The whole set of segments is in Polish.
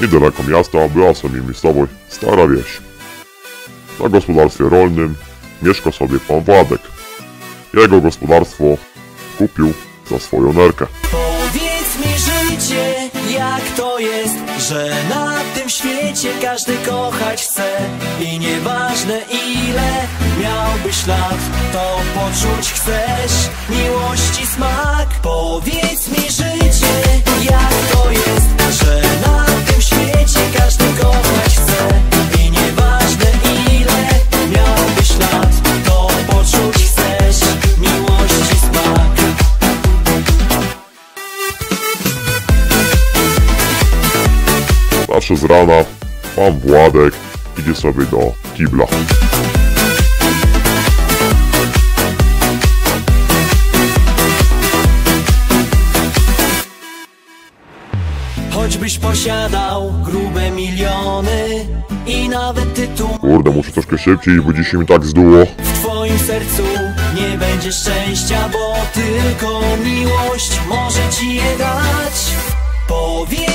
Niedaleko miasta była sobie miejscowość Stara Wieś. Na gospodarstwie rolnym mieszka sobie pan Władek. Jego gospodarstwo kupił za swoją nerkę. Powiedz mi życie, jak to jest, że na tym świecie każdy kochać chce I nieważne ile miałbyś lat, to poczuć chcesz miłości smak Powiedz Zawsze z rana pan Władek idzie sobie do kibla. Choćbyś posiadał grube miliony i nawet tytuł Kurde, muszę troszkę szybciej, bo dzisiaj mi tak zduło. w twoim sercu nie będzie szczęścia, bo tylko miłość może ci je dać. Powiedz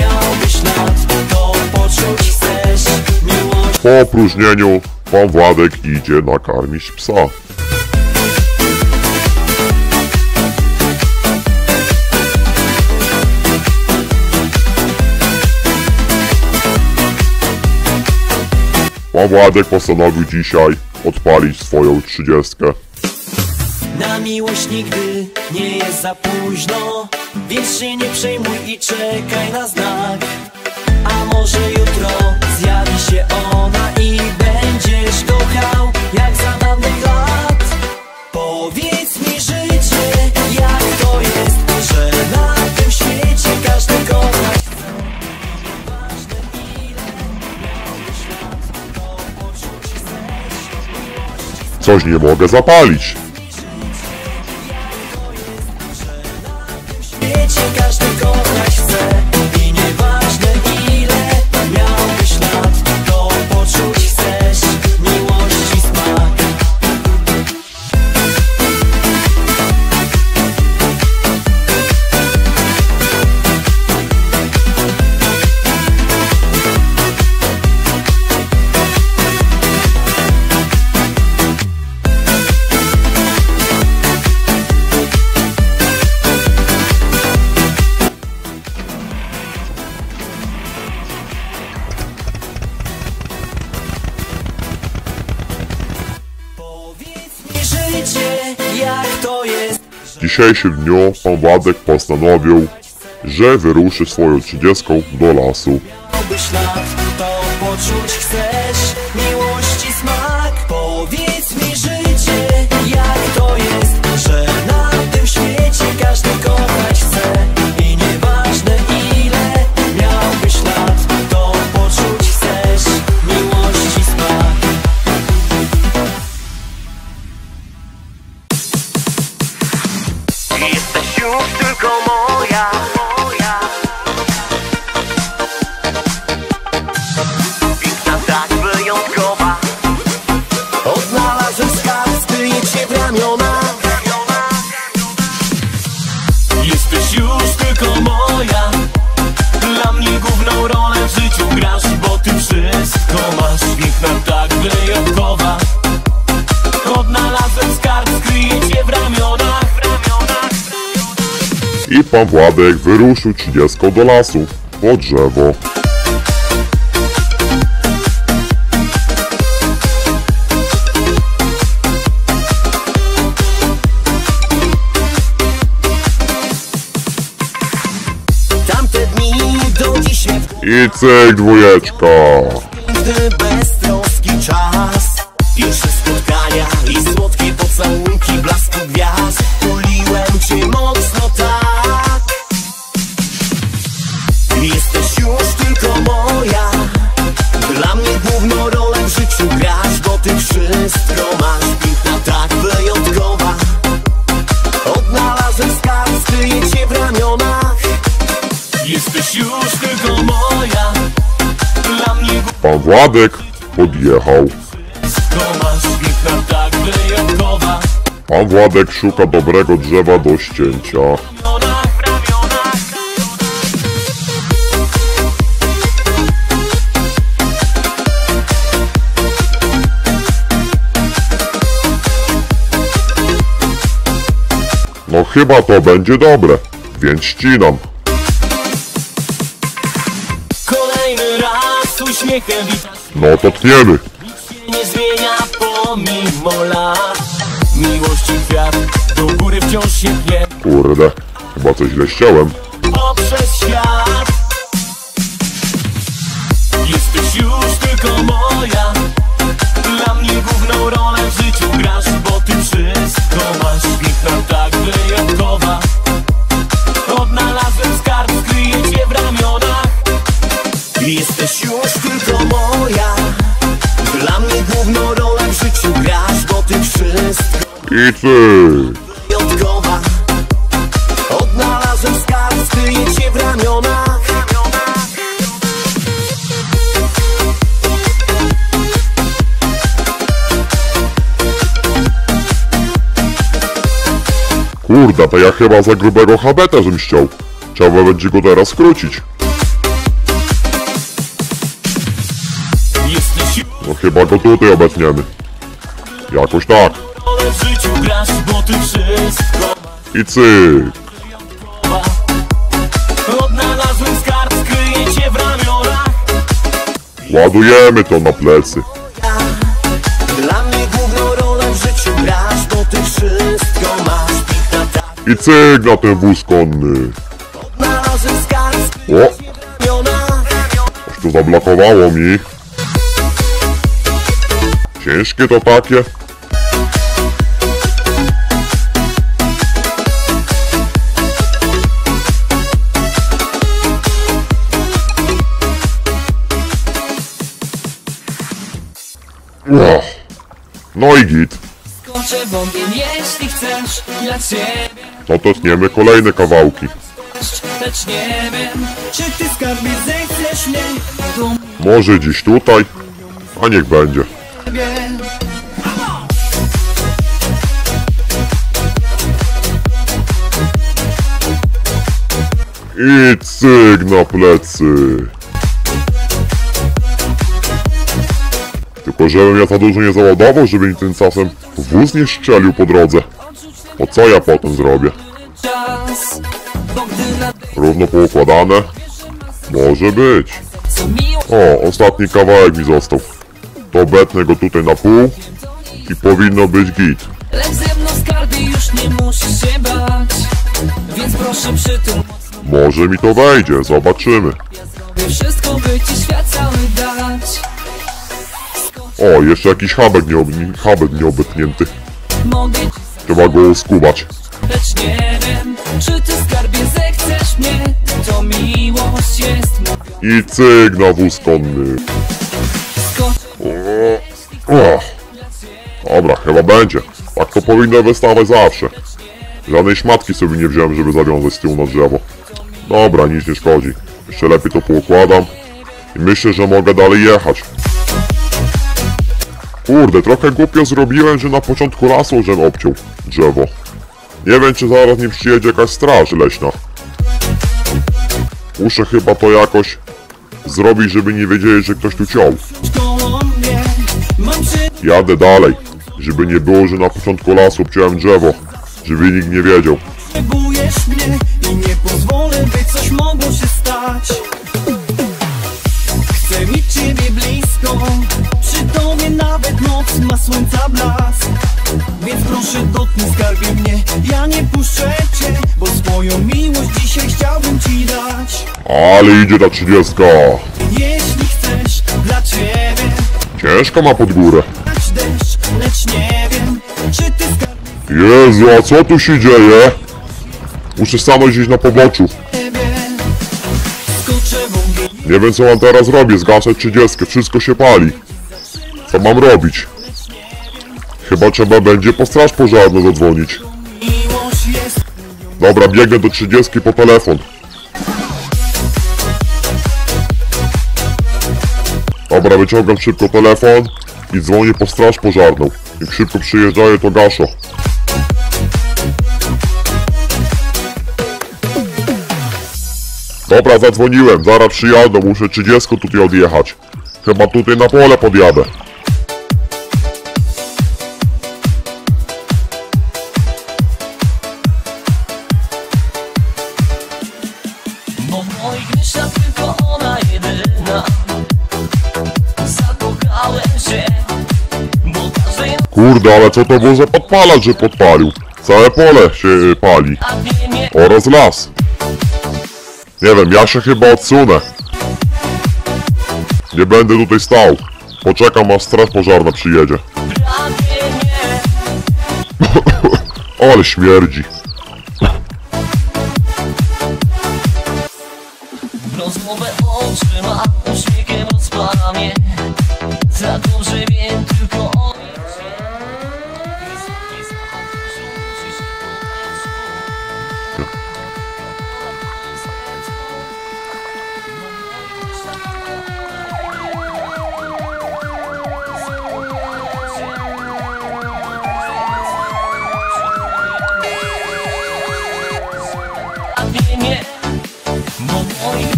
miałbyś lat, to poczuć chcesz miłość Po opróżnieniu pan Władek idzie nakarmić psa. Pan Władek postanowił dzisiaj odpalić swoją trzydziestkę. Na miłość nigdy nie jest za późno Więc się nie przejmuj i czekaj na znak A może jutro zjawi się ona i będziesz kochał Nie mogę zapalić. Dzisiejszym dniu pan Władek postanowił, że wyruszy swoją trzydziestką do lasu. To poczuć chcesz już tylko moja, I pan Władek wyruszył trzydziestką do lasu po drzewo. I cyk dwójeczka. Piękny, beztroski czas Władek podjechał. Pan Władek szuka dobrego drzewa do ścięcia. No chyba to będzie dobre, więc ścinam. Raz uśmiechem. No to tniemy. się nie zmienia pomimo lat. Miłości kwiat do góry wciąż się pnie. Kurde, chyba coś źle ściąłem. poprzez świat. Jesteś już tylko moja. Dla mnie główną rolę w życiu grasz Bo ty wszystko masz. Piękna Jesteś już tylko moja Dla mnie główną rolę w życiu grasz Bo ty wszystko I ty. wyjątkowa Odnalazłem skarb, skryję cię w ramionach Kurde, to ja chyba za grubego habeta żem ściął. Trzeba będzie go teraz skrócić. No chyba go tutaj obetniemy. Jakoś tak. I cyk. Ładujemy to na plecy. Dla mnie główną rolę w życiu grasz, bo ty wszystko masz I cyk na ten wóz konny. O, aż to zablokowało mi. Ciężkie to takie. Ach. No i git. Skoczę wągiem, jeśli chcesz Dla ciebie No to tniemy kolejne kawałki. Lecz nie wiem Czy ty skarbie zechcesz mnie Może dziś tutaj, a niech będzie. Ciebie I cyk na plecy. Tylko żebym ja za dużo nie załadował, żeby mi tym czasem wóz nie strzelił po drodze. Bo co ja potem zrobię? Równo poukładane? Może być. O, ostatni kawałek mi został. To betnę go tutaj na pół i powinno być git. Lecz ze mną skarbie już nie musisz się bać Więc proszę przytul Może mi to wejdzie, zobaczymy. Wszystko by ci świat cały dać O, jeszcze jakiś habek nie, ob- habek nieobetnięty. Mogę Trzeba go skubać. Lecz nie wiem, czy ty skarbie zechcesz mnie To miłość jest I cyk na wóz konny. Skocz O, dobra, chyba będzie. Tak to powinno wystawać zawsze. Żadnej szmatki sobie nie wziąłem, żeby zawiązać z tyłu na drzewo. Dobra, nic nie szkodzi. Jeszcze lepiej to poukładam. I myślę, że mogę dalej jechać. Kurde, trochę głupio zrobiłem, że na początku lasu żem obciął drzewo. Nie wiem, czy zaraz nie przyjedzie jakaś straż leśna. Muszę chyba to jakoś zrobić, żeby nie wiedzieli, że ktoś tu ciął. Jadę dalej, żeby nie było, że na początku lasu obciąłem drzewo, żeby nikt nie wiedział. Potrzebujesz mnie i nie pozwolę, by coś mogło się stać. Chcę mieć ciebie blisko, przy tobie nawet noc ma słońca blask. Więc proszę dotknij skarbie mnie, ja nie puszczę cię Bo swoją miłość dzisiaj chciałbym ci dać. Ale idzie ta trzydziestka. Jeśli chcesz, dla ciebie Ciężko ma pod górę. Jezu, a co tu się dzieje? Muszę stanąć gdzieś na poboczu. Nie wiem co mam teraz robić, zgaszę trzydziestkę, wszystko się pali. Co mam robić? Chyba trzeba będzie po straż pożarną zadzwonić. Dobra, biegnę do trzydziestki po telefon. Dobra, wyciągam szybko telefon i dzwonię po straż pożarną. Jak szybko przyjeżdżają, to gaszą. Dobra, zadzwoniłem, zaraz przyjadę, muszę 30 tutaj odjechać. Chyba tutaj na pole podjadę. Kurde, ale co to było za podpalacz, że podpalił? Całe pole się y, pali. Oraz las. Nie wiem, ja się chyba odsunę. Nie będę tutaj stał. Poczekam aż straż pożarna przyjedzie. Ale śmierdzi.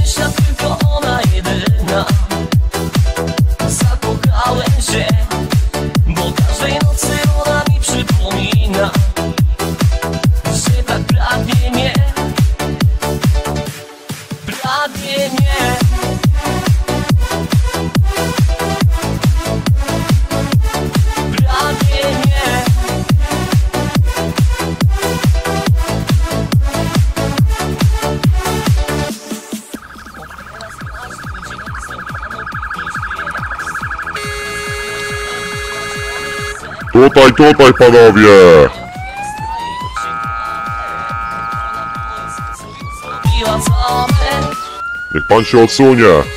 W Tutaj, tutaj panowie! Niech pan się odsunie.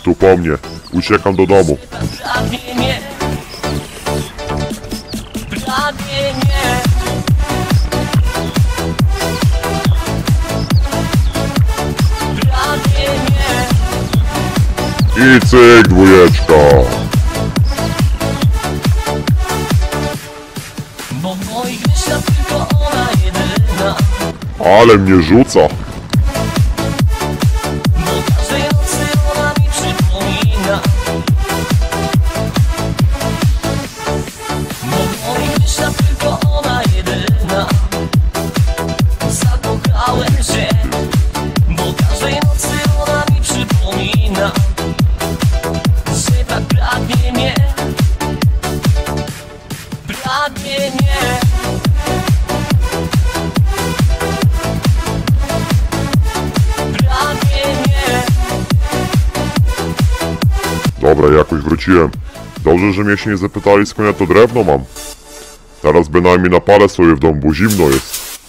Tu po mnie. Uciekam do domu. I cyk, dwójeczka. Bo w moich myślach tylko ona jedyna Ale mnie rzuca. Yeah. Dobra, jakoś wróciłem. Dobrze, że mnie się nie zapytali skąd ja to drewno mam. Teraz bynajmniej napalę sobie w domu, bo zimno jest.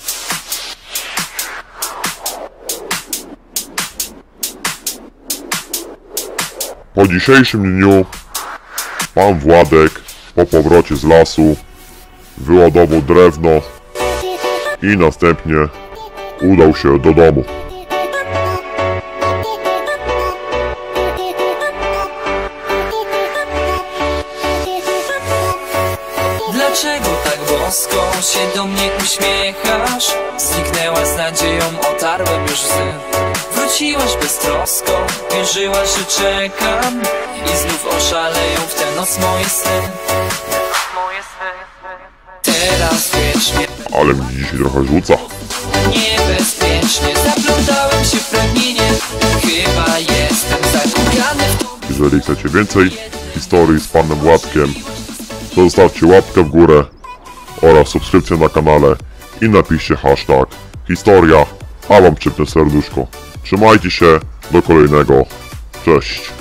Po dzisiejszym dniu pan Władek po powrocie z lasu wyładował drewno i następnie udał się do domu. Się do mnie uśmiechasz? Zniknęłaś z nadzieją, otarłem już łzy. Wróciłaś beztrosko, wierzyłaś, że czekam. I znów oszaleją w tę noc moje sny. Teraz wiecznie, Ale mnie dzisiaj trochę rzuca. niebezpiecznie Zaplątałem się w pragnienie Chyba jestem zagubiony Jeżeli chcecie więcej historii z panem Władkiem, to zostawcie łapkę w górę oraz subskrypcję na kanale i napiszcie hashtag historia, a wam serduszko. Trzymajcie się, do kolejnego. Cześć.